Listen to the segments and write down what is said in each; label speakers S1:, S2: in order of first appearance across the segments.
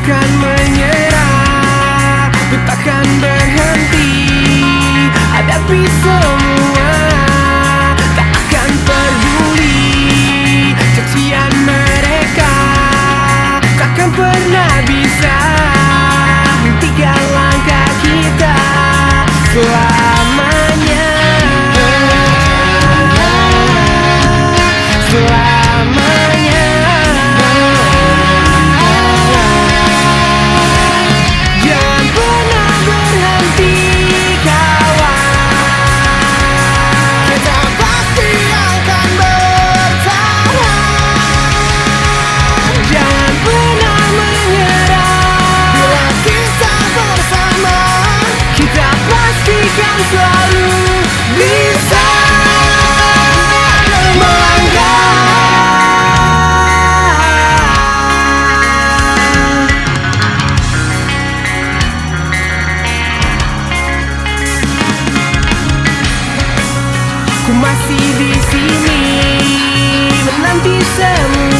S1: takkan menyerah. Ku takkan berhenti. Hadapi semua ku masih di sini. Menanti semua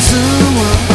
S2: semua